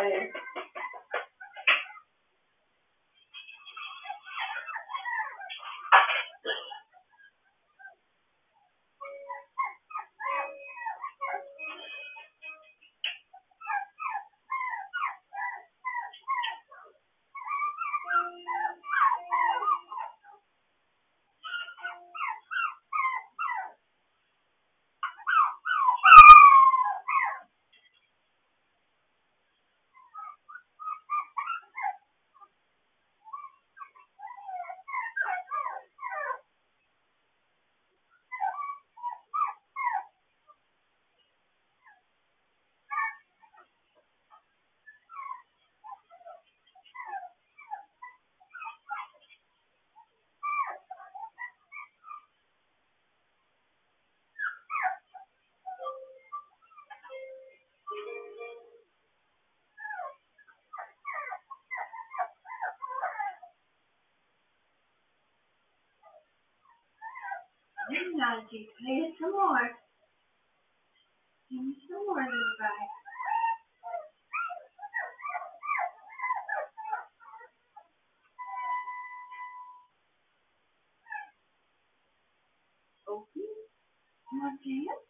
fire Naji, play it some more. Give me some more, little guy. Opie, you want dance?